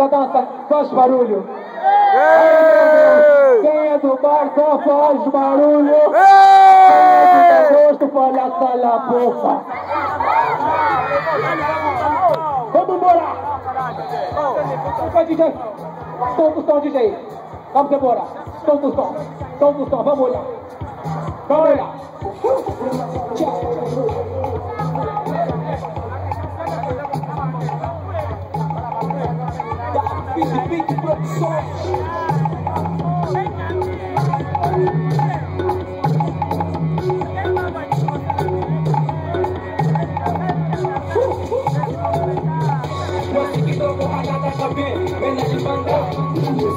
da dança, faz barulho. Quem é do bar só faz barulho. Quem é do gosto fala cala a boca. Vamos embora. Vai, DJ. Som, DJ. Vamos embora. Solta o som. Solta o som. Vamos lá. Vamos lá. Nasi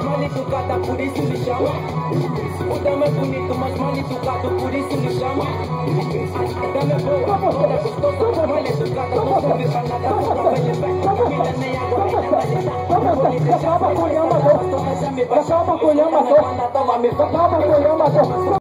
mal educada, por isso me chama. O dame bonito, mas mal educado, por isso me chama. Dame boa, toda gostosa, mal educada, não serve pra nada, pra ele bem. Vida nem água, nem nada, Acaba com o lhama, acaba com o lhama, acaba com o lhama.